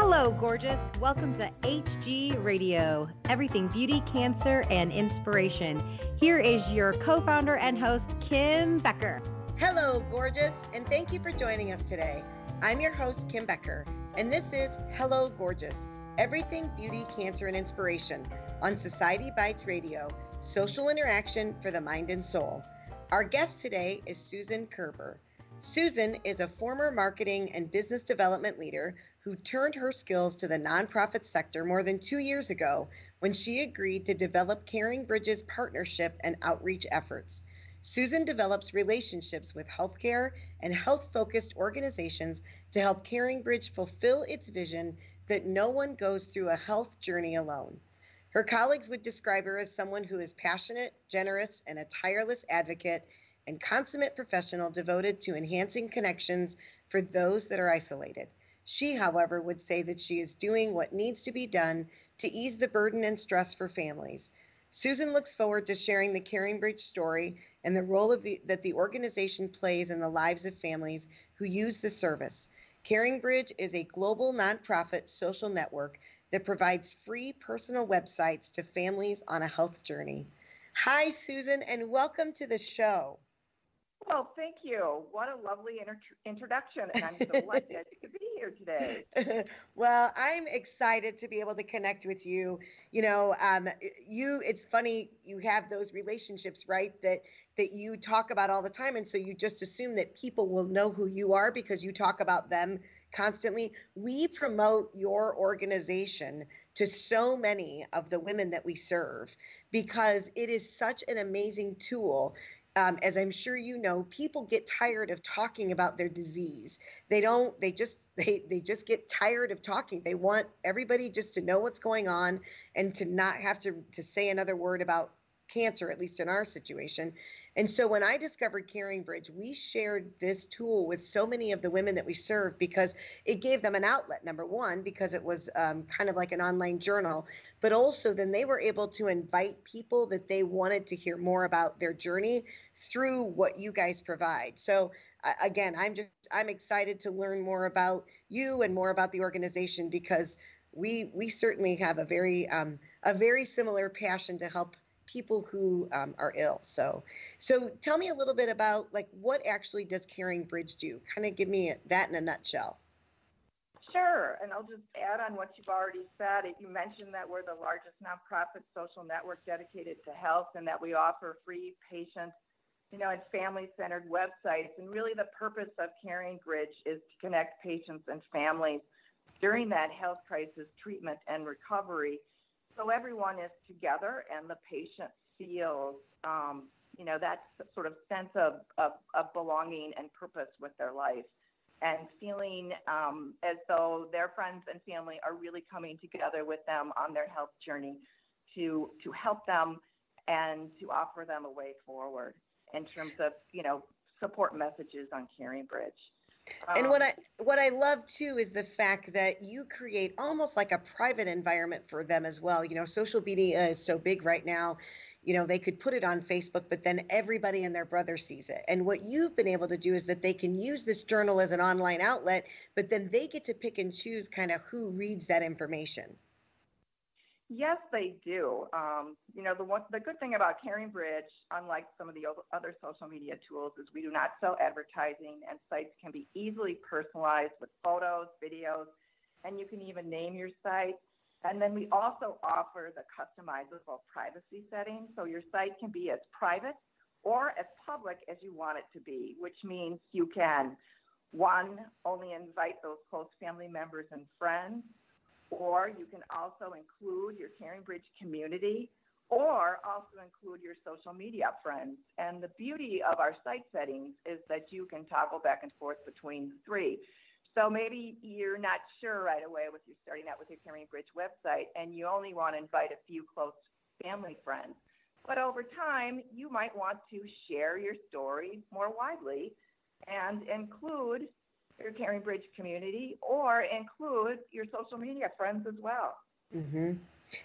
Hello, gorgeous. Welcome to HG Radio, everything beauty, cancer, and inspiration. Here is your co founder and host, Kim Becker. Hello, gorgeous, and thank you for joining us today. I'm your host, Kim Becker, and this is Hello, Gorgeous Everything Beauty, Cancer, and Inspiration on Society Bytes Radio, social interaction for the mind and soul. Our guest today is Susan Kerber. Susan is a former marketing and business development leader who turned her skills to the nonprofit sector more than two years ago when she agreed to develop Caring Bridges partnership and outreach efforts. Susan develops relationships with healthcare and health focused organizations to help Caring Bridge fulfill its vision that no one goes through a health journey alone. Her colleagues would describe her as someone who is passionate, generous, and a tireless advocate and consummate professional devoted to enhancing connections for those that are isolated. She, however, would say that she is doing what needs to be done to ease the burden and stress for families. Susan looks forward to sharing the Caring Bridge story and the role the, that the organization plays in the lives of families who use the service. Caring Bridge is a global nonprofit social network that provides free personal websites to families on a health journey. Hi, Susan, and welcome to the show. Well, thank you. What a lovely inter- introduction, and I'm delighted to be here today. well, I'm excited to be able to connect with you. You know, um, you. It's funny you have those relationships, right? That that you talk about all the time, and so you just assume that people will know who you are because you talk about them constantly. We promote your organization to so many of the women that we serve because it is such an amazing tool um, as I'm sure you know, people get tired of talking about their disease. They don't. They just they they just get tired of talking. They want everybody just to know what's going on and to not have to to say another word about cancer, at least in our situation. And so when I discovered Caring Bridge, we shared this tool with so many of the women that we serve because it gave them an outlet, number one, because it was um, kind of like an online journal, but also then they were able to invite people that they wanted to hear more about their journey through what you guys provide. So again, I'm just, I'm excited to learn more about you and more about the organization because we, we certainly have a very, um, a very similar passion to help people who um, are ill. So, so tell me a little bit about like what actually does Caring Bridge do? Kind of give me that in a nutshell. Sure, and I'll just add on what you've already said. You mentioned that we're the largest nonprofit social network dedicated to health, and that we offer free patient, you know, and family-centered websites. And really, the purpose of Caring Bridge is to connect patients and families during that health crisis treatment and recovery so everyone is together and the patient feels, um, you know, that sort of sense of, of, of, belonging and purpose with their life and feeling um, as though their friends and family are really coming together with them on their health journey to, to help them and to offer them a way forward in terms of, you know, support messages on Caring Bridge and what um, I what I love too is the fact that you create almost like a private environment for them as well. You know, social media is so big right now. You know, they could put it on Facebook, but then everybody and their brother sees it. And what you've been able to do is that they can use this journal as an online outlet, but then they get to pick and choose kind of who reads that information. Yes, they do. Um, you know, the one, the good thing about Caring Bridge, unlike some of the other social media tools, is we do not sell advertising, and sites can be easily personalized with photos, videos, and you can even name your site. And then we also offer the customizable privacy settings, so your site can be as private or as public as you want it to be, which means you can one only invite those close family members and friends or you can also include your Caring Bridge community or also include your social media friends. And the beauty of our site settings is that you can toggle back and forth between the three. So maybe you're not sure right away with you starting out with your Caring Bridge website and you only want to invite a few close family friends. But over time, you might want to share your story more widely and include your Caring Bridge community or include your social media friends as well. Mm-hmm.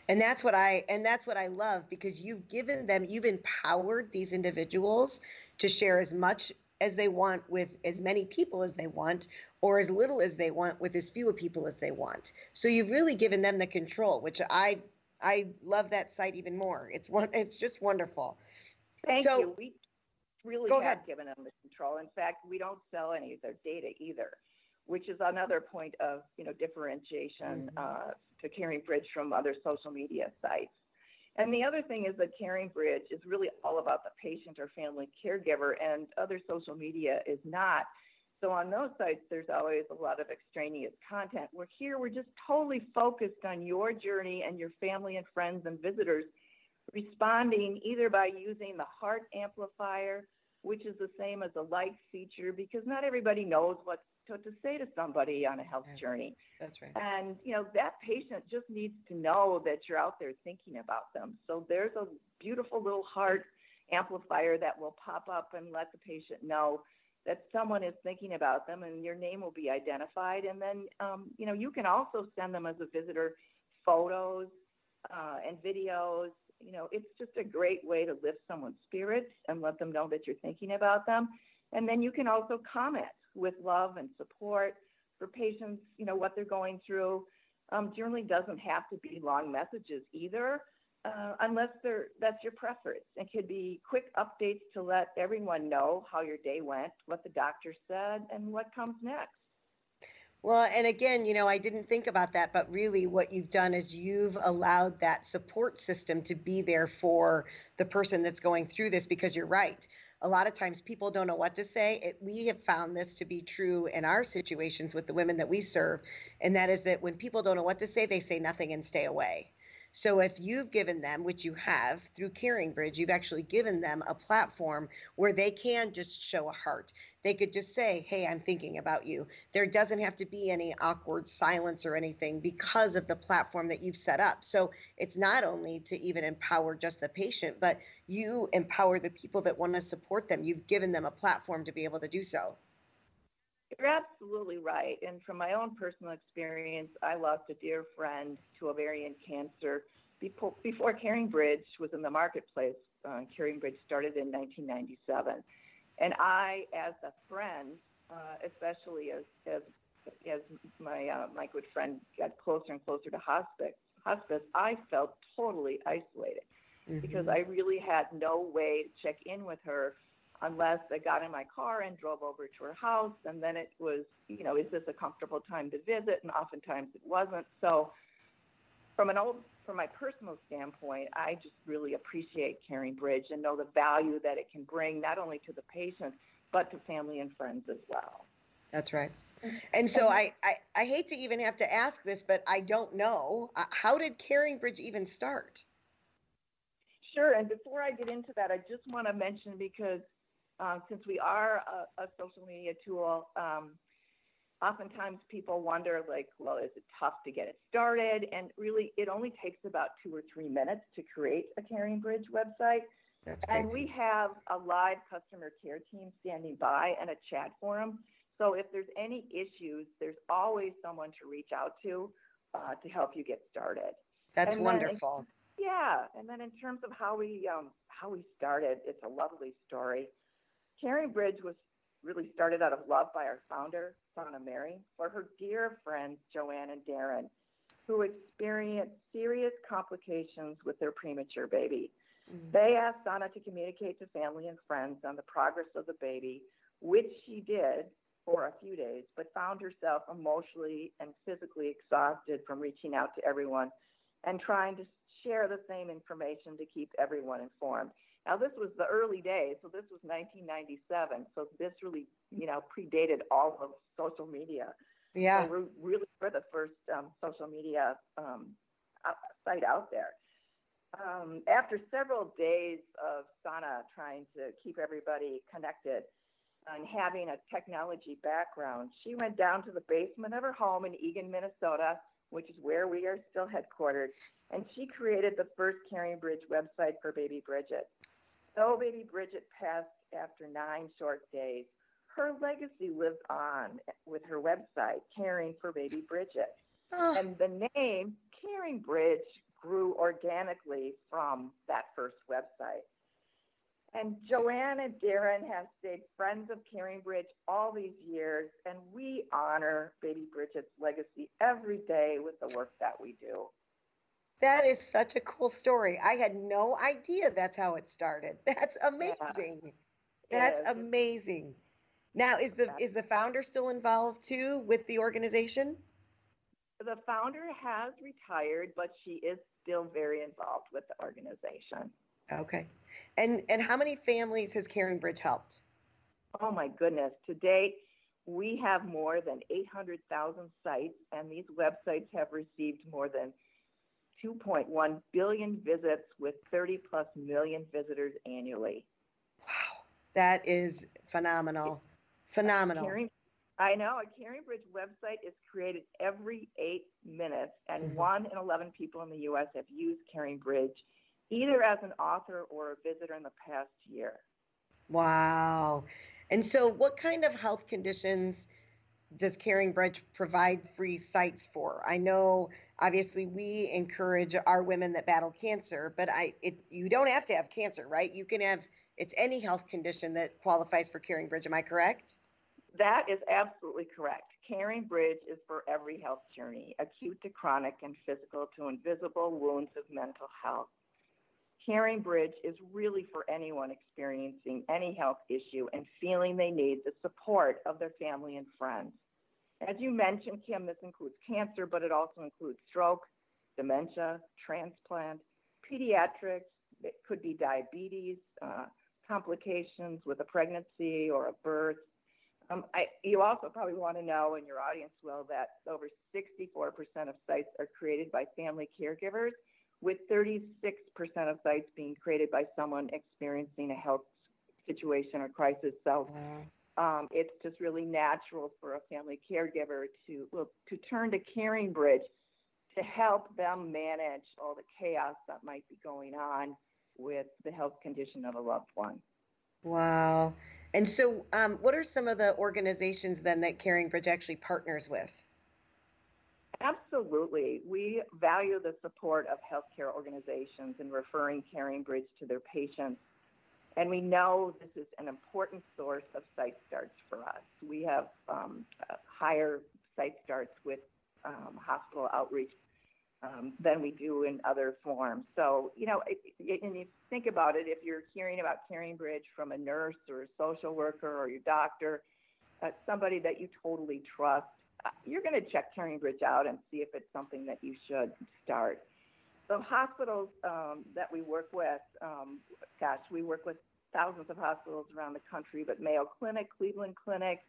And that's what I and that's what I love because you've given them, you've empowered these individuals to share as much as they want with as many people as they want, or as little as they want with as few people as they want. So you've really given them the control, which I I love that site even more. It's one it's just wonderful. Thank so, you. We really have ahead. given them the control. In fact, we don't sell any of their data either, which is another point of you know differentiation mm-hmm. uh, to Caring Bridge from other social media sites. And the other thing is that Caring Bridge is really all about the patient or family caregiver, and other social media is not. So on those sites, there's always a lot of extraneous content. We're here, we're just totally focused on your journey and your family and friends and visitors responding either by using the heart amplifier, which is the same as a like feature, because not everybody knows what to, to say to somebody on a health yeah, journey. That's right. And, you know, that patient just needs to know that you're out there thinking about them. So there's a beautiful little heart amplifier that will pop up and let the patient know that someone is thinking about them and your name will be identified. And then, um, you know, you can also send them as a visitor photos uh, and videos. You know, it's just a great way to lift someone's spirits and let them know that you're thinking about them. And then you can also comment with love and support for patients, you know, what they're going through. Um, generally doesn't have to be long messages either, uh, unless they're, that's your preference. It could be quick updates to let everyone know how your day went, what the doctor said, and what comes next. Well, and again, you know, I didn't think about that, but really what you've done is you've allowed that support system to be there for the person that's going through this because you're right a lot of times people don't know what to say. It, we have found this to be true in our situations with the women that we serve, and that is that when people don't know what to say, they say nothing and stay away. So if you've given them, which you have through Caring Bridge, you've actually given them a platform where they can just show a heart. They could just say, Hey, I'm thinking about you. There doesn't have to be any awkward silence or anything because of the platform that you've set up. So it's not only to even empower just the patient, but you empower the people that want to support them. You've given them a platform to be able to do so. You're absolutely right. And from my own personal experience, I lost a dear friend to ovarian cancer before, before Caring Bridge was in the marketplace. Uh, Caring Bridge started in 1997. And I, as a friend, uh, especially as, as, as my, uh, my good friend got closer and closer to hospice, hospice I felt totally isolated mm-hmm. because I really had no way to check in with her unless I got in my car and drove over to her house. And then it was, you know, is this a comfortable time to visit? And oftentimes it wasn't. So, from an old, from my personal standpoint, I just really appreciate Caring Bridge and know the value that it can bring not only to the patient but to family and friends as well. That's right. And so I, I, I hate to even have to ask this, but I don't know. Uh, how did Caring Bridge even start? Sure. And before I get into that, I just want to mention because um, since we are a, a, social media tool, um, oftentimes people wonder, like, well, is it tough to get it started? And really, it only takes about two or three minutes to create a Caring Bridge website. That's and we have a live customer care team standing by and a chat forum. So if there's any issues, there's always someone to reach out to uh, to help you get started. That's and wonderful. Yeah, and then in terms of how we um, how we started, it's a lovely story. Caring Bridge was really started out of love by our founder, Sona Mehring, for her dear friends, Joanne and Darren, who experienced serious complications with their premature baby. Mm-hmm. They asked Sona to communicate to family and friends on the progress of the baby, which she did for a few days, but found herself emotionally and physically exhausted from reaching out to everyone and trying to share the same information to keep everyone informed. Now, this was the early days, so this was 1997. So this really, you know, predated all of social media. Yeah. So we're really for the first um, social media um, site out there. Um, after several days of Sona trying to keep everybody connected and having a technology background, she went down to the basement of her home in Eagan, Minnesota, which is where we are still headquartered, and she created the first Caring Bridge website for baby Bridget. Though baby Bridget passed after nine short days, her legacy lived on with her website, Caring for Baby Bridget. Oh. And the name Caring Bridge grew organically from that first website. And Joanne and Darren have stayed friends of Caring Bridge all these years, and we honor Baby Bridget's legacy every day with the work that we do. That is such a cool story. I had no idea that's how it started. That's amazing. Yeah, that's amazing. Now, is the is the founder still involved too with the organization? The founder has retired, but she is still very involved with the organization. Okay. And and how many families has CaringBridge helped? Oh my goodness. To date, we have more than 800,000 sites, and these websites have received more than 2.1 billion visits with 30 plus million visitors annually. Wow, that is phenomenal. Phenomenal. Caring, I know. A CaringBridge website is created every eight minutes, and mm-hmm. one in 11 people in the U.S. have used CaringBridge either as an author or a visitor in the past year. Wow. And so, what kind of health conditions does CaringBridge provide free sites for? I know obviously we encourage our women that battle cancer, but I it you don't have to have cancer, right? You can have it's any health condition that qualifies for caring bridge Am I correct? That is absolutely correct. caring bridge is for every health journey, acute to chronic and physical to invisible wounds of mental health. caring bridge is really for anyone experiencing any health issue and feeling they need the support of their family and friends. As you mentioned, Kim, this includes cancer, but it also includes stroke, dementia, transplant, pediatrics, it could be diabetes, uh, complications with a pregnancy or a birth. Um, I, you also probably want to know, and your audience will, that over 64% of sites are created by family caregivers with 36% of sites being created by someone experiencing a health situation or crisis. So um, it's just really natural for a family caregiver to well, to turn to CaringBridge to help them manage all the chaos that might be going on with the health condition of a loved one. Wow. And so, um, what are some of the organizations then that CaringBridge actually partners with? Absolutely. We value the support of healthcare organizations in referring CaringBridge to their patients. And we know this is an important source of site starts for us. We have um, higher site starts with um, hospital outreach um, than we do in other forms. So, you know, and you think about it, if you're hearing about Caring Bridge from a nurse or a social worker or your doctor, uh, somebody that you totally trust, you're going to check Caring Bridge out and see if it's something that you should start. The hospitals um, that we work with, um, gosh, we work with thousands of hospitals around the country, but Mayo Clinic, Cleveland Clinic,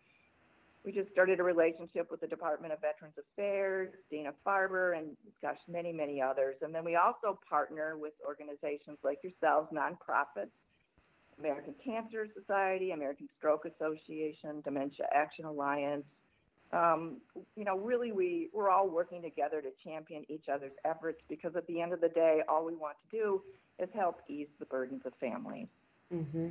we just started a relationship with the Department of Veterans Affairs, Dana Farber, and gosh, many, many others. And then we also partner with organizations like yourselves, nonprofits, American Cancer Society, American Stroke Association, Dementia Action Alliance, um, you know, really we, we're all working together to champion each other's efforts because at the end of the day, all we want to do is help ease the burdens of families. Mm-hmm.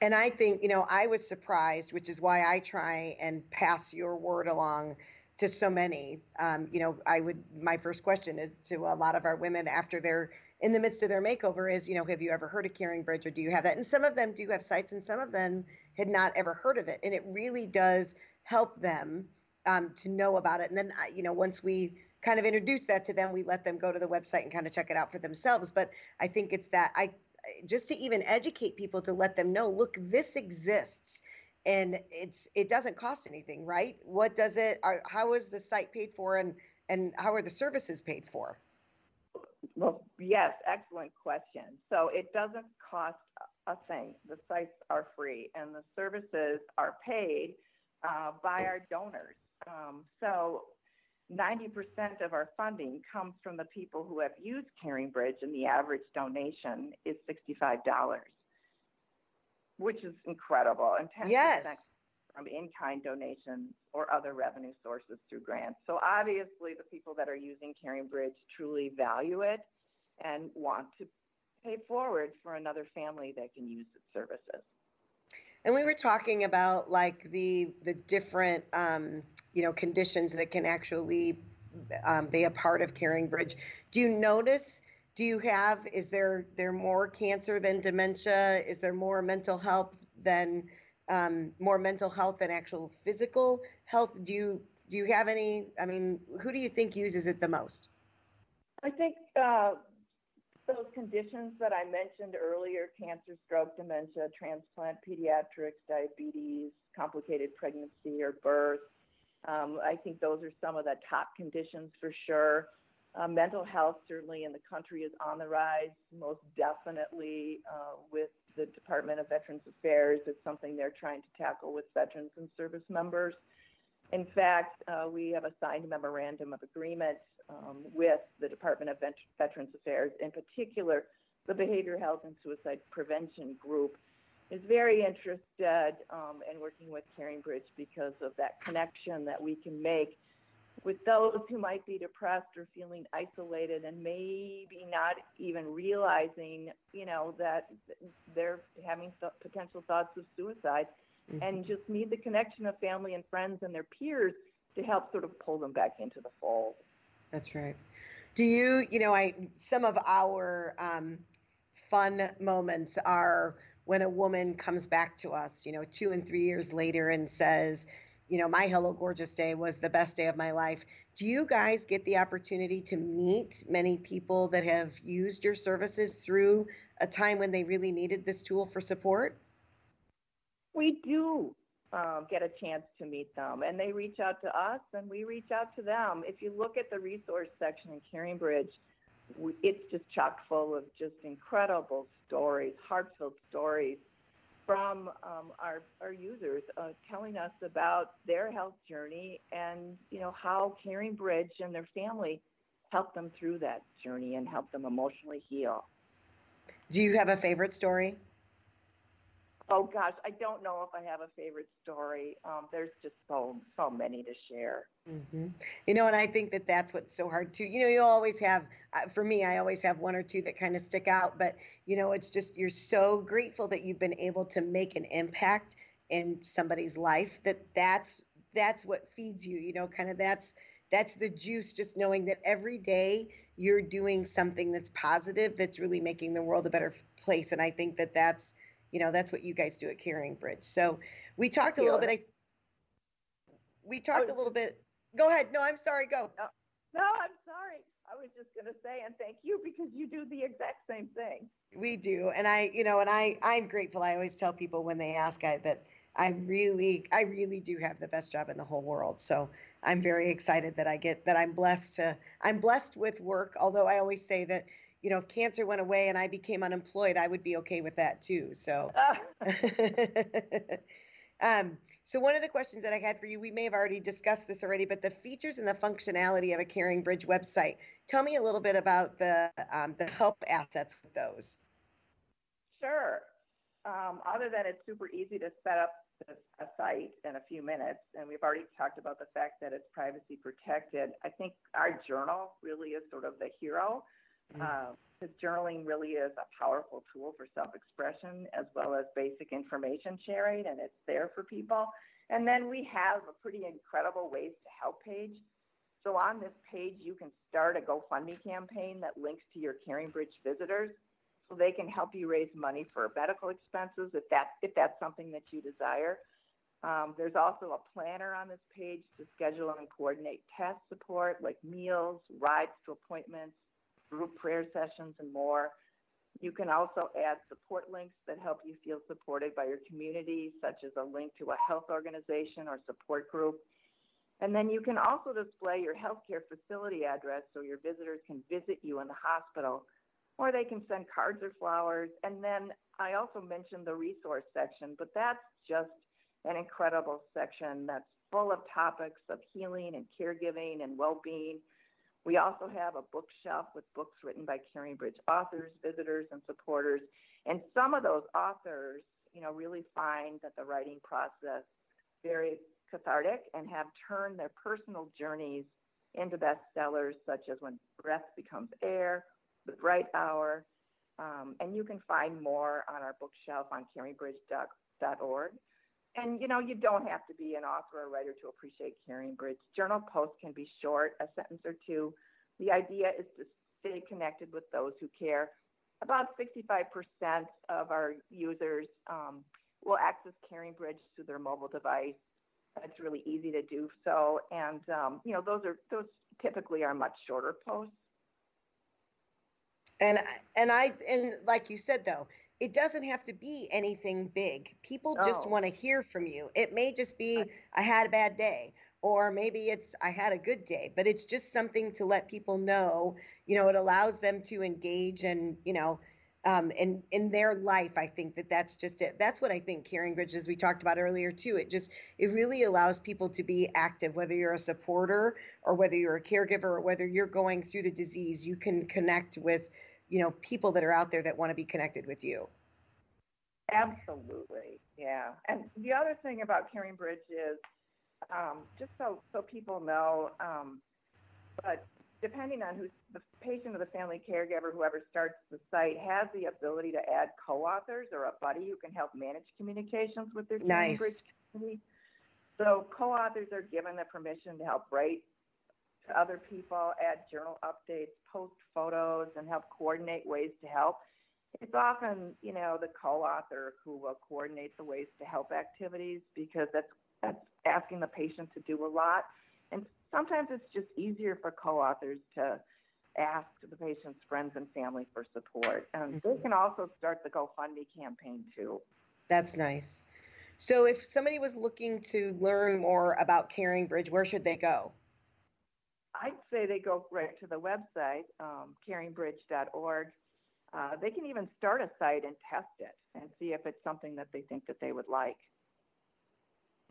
And I think, you know, I was surprised, which is why I try and pass your word along to so many. Um, you know, I would, my first question is to a lot of our women after they're in the midst of their makeover is, you know, have you ever heard of CaringBridge or do you have that? And some of them do have sites and some of them had not ever heard of it. And it really does help them um, to know about it. And then, you know, once we kind of introduce that to them, we let them go to the website and kind of check it out for themselves. But I think it's that I just to even educate people to let them know, look, this exists and it's it doesn't cost anything, right? What does it? Are, how is the site paid for, and and how are the services paid for? Well, yes, excellent question. So it doesn't cost a thing. The sites are free, and the services are paid uh, by our donors. Um, so 90% of our funding comes from the people who have used CaringBridge, and the average donation is $65, which is incredible. And 10% yes. from in kind donations or other revenue sources through grants. So obviously, the people that are using CaringBridge truly value it and want to pay forward for another family that can use its services. And we were talking about like the the different um, you know conditions that can actually um, be a part of CaringBridge. Do you notice do you have? Is there there more cancer than dementia? Is there more mental health than um, more mental health than actual physical health? Do you do you have any? I mean, who do you think uses it the most? I think uh, those conditions that I mentioned earlier cancer, stroke, dementia, transplant, pediatrics, diabetes, complicated pregnancy or birth. Um, I think those are some of the top conditions for sure. Uh, mental health, certainly in the country, is on the rise, most definitely uh, with the Department of Veterans Affairs. It's something they're trying to tackle with veterans and service members. In fact, uh, we have a signed memorandum of agreement um, with the Department of Vet- Veterans Affairs, in particular, the Behavioral Health and Suicide Prevention Group is very interested um, in working with CaringBridge because of that connection that we can make with those who might be depressed or feeling isolated and maybe not even realizing, you know, that they're having th- potential thoughts of suicide. And just need the connection of family and friends and their peers to help sort of pull them back into the fold. That's right. Do you, you know, I some of our um, fun moments are when a woman comes back to us, you know, two and three years later and says, you know, my Hello Gorgeous Day was the best day of my life. Do you guys get the opportunity to meet many people that have used your services through a time when they really needed this tool for support? We do um, get a chance to meet them, and they reach out to us, and we reach out to them. If you look at the resource section in caring CaringBridge, it's just chock full of just incredible stories, heartfelt stories from um, our, our users uh, telling us about their health journey and you know how CaringBridge and their family helped them through that journey and helped them emotionally heal. Do you have a favorite story? Oh gosh, I don't know if I have a favorite story. Um, there's just so so many to share. Mm-hmm. You know, and I think that that's what's so hard too. You know, you always have. Uh, for me, I always have one or two that kind of stick out. But you know, it's just you're so grateful that you've been able to make an impact in somebody's life. That that's that's what feeds you. You know, kind of that's that's the juice. Just knowing that every day you're doing something that's positive, that's really making the world a better place. And I think that that's you know that's what you guys do at CaringBridge so we talked a little bit I, we talked a little bit go ahead no i'm sorry go. No, no i'm sorry i was just going to say and thank you because you do the exact same thing. We do and i you know and i i'm grateful i always tell people when they ask I, that i really i really do have the best job in the whole world so i'm very excited that i get that i'm blessed to i'm blessed with work although i always say that you know, if cancer went away and I became unemployed, I would be okay with that too. So, um, so one of the questions that I had for you, we may have already discussed this already, but the features and the functionality of a Caring Bridge website. Tell me a little bit about the um, the help assets with those. Sure. Um, other than it's super easy to set up a site in a few minutes, and we've already talked about the fact that it's privacy protected. I think our journal really is sort of the hero Mm-hmm. Because uh, journaling really is a powerful tool for self expression as well as basic information sharing, and it's there for people. And then we have a pretty incredible ways to help page. So on this page, you can start a GoFundMe campaign that links to your CaringBridge visitors so they can help you raise money for medical expenses if, that, if that's something that you desire. Um, there's also a planner on this page to schedule and coordinate test support like meals, rides to appointments, group prayer sessions, and more. You can also add support links that help you feel supported by your community, such as a link to a health organization or support group. And then you can also display your healthcare facility address so your visitors can visit you in the hospital, or they can send cards or flowers. And then I also mentioned the resource section, but that's just an incredible section that's full of topics of healing and caregiving and well being we also have a bookshelf with books written by CaringBridge authors, visitors, and supporters. And some of those authors, you know, really find that the writing process very cathartic and have turned their personal journeys into bestsellers, such as When Breath Becomes Air, The Bright Hour. Um, and you can find more on our bookshelf on caringbridge.org. And you know, you don't have to be an author or writer to appreciate CaringBridge. Journal posts can be short, a sentence or two. The idea is to stay connected with those who care. About 65% of our users um, will access Caring Bridge through their mobile device. It's really easy to do so, and um, you know those are those typically are much shorter posts. And and I and like you said though, it doesn't have to be anything big. People just want to hear from you. It may just be I had a bad day or maybe it's I had a good day, but it's just something to let people know, you know, it allows them to engage and, you know, um, in in their life, I think that that's just it. That's what I think Caring Bridge, as we talked about earlier too. It just it really allows people to be active, whether you're a supporter or whether you're a caregiver or whether you're going through the disease. You can connect with, you know, people that are out there that want to be connected with you. Absolutely, yeah. And the other thing about Caring Bridge is um, just so so people know, um, but depending on who's the patient or the family caregiver, whoever starts the site has the ability to add co-authors or a buddy who can help manage communications with their nice. Bridge community. So co-authors are given the permission to help write to other people, add journal updates, post photos, and help coordinate ways to help. It's often, you know, the co-author who will coordinate the ways to help activities because that's that's asking the patient to do a lot. And sometimes it's just easier for co-authors to ask the patient's friends and family for support. And mm-hmm. they can also start the GoFundMe campaign too. That's nice. So if somebody was looking to learn more about Caring Bridge, where should they go? I'd say they go right to the website, um, caringbridge.org. Uh, they can even start a site and test it and see if it's something that they think that they would like.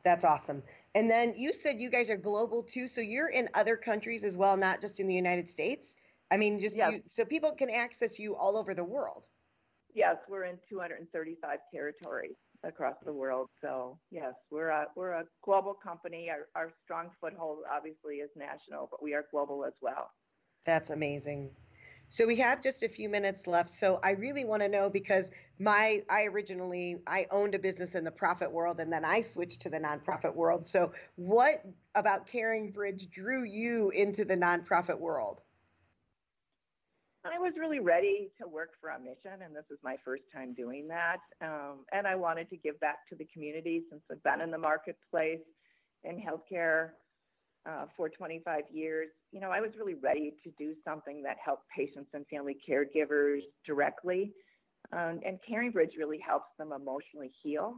That's awesome. And then you said you guys are global too, so you're in other countries as well, not just in the United States. I mean, just yes. you, so people can access you all over the world. Yes, we're in 235 territories across the world. So yes, we're a we're a global company. Our, our strong foothold obviously is national, but we are global as well. That's amazing. So we have just a few minutes left. So I really want to know because my I originally I owned a business in the profit world and then I switched to the nonprofit world. So what about Caring Bridge drew you into the nonprofit world? I was really ready to work for a mission, and this is my first time doing that. Um, and I wanted to give back to the community since I've been in the marketplace in healthcare uh, for 25 years, you know, I was really ready to do something that helped patients and family caregivers directly. Um, and Caring Bridge really helps them emotionally heal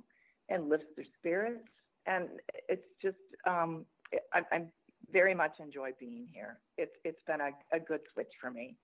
and lifts their spirits. And it's just, um, I, I'm very much enjoy being here. It's it's been a, a good switch for me.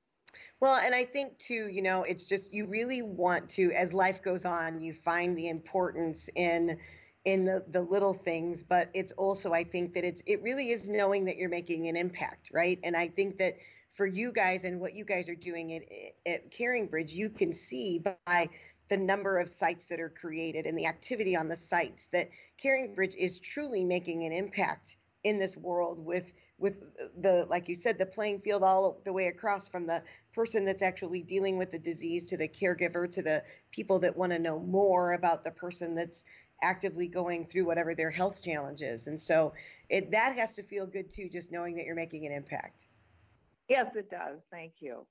Well, and I think too, you know, it's just you really want to, as life goes on, you find the importance in in the, the little things but it's also i think that it's it really is knowing that you're making an impact right? And i think that for you guys and what you guys are doing at, at caring bridge you can see by the number of sites that are created and the activity on the sites that caring bridge is truly making an impact in this world with with the like you said the playing field all the way across from the person that's actually dealing with the disease to the caregiver to the people that want to know more about the person that's actively going through whatever their health challenge is. And so it that has to feel good too, just knowing that you're making an impact. Yes, it does. Thank you.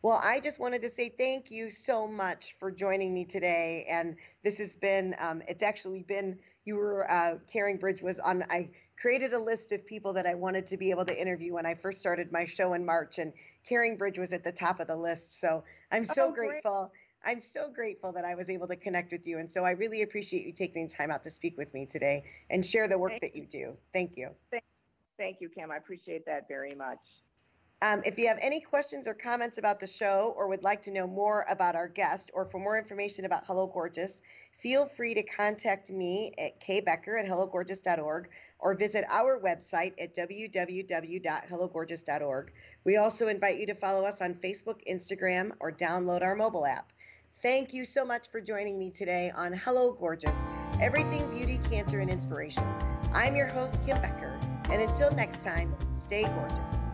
Well, I just wanted to say thank you so much for joining me today. And this has been, um, it's actually been, you were, uh, Caring Bridge was on, I created a list of people that I wanted to be able to interview when I first started my show in March, and Caring Bridge was at the top of the list. So I'm so oh, grateful. I'm so grateful that I was able to connect with you. And so I really appreciate you taking time out to speak with me today and share the work thank that you do. Thank you. Thank you, Kim. I appreciate that very much. Um, if you have any questions or comments about the show or would like to know more about our guest or for more information about Hello Gorgeous, feel free to contact me at kbecker at hellogorgeous.org or visit our website at www.hellogorgeous.org. We also invite you to follow us on Facebook, Instagram, or download our mobile app. Thank you so much for joining me today on Hello Gorgeous Everything Beauty, Cancer, and Inspiration. I'm your host, Kim Becker, and until next time, stay gorgeous.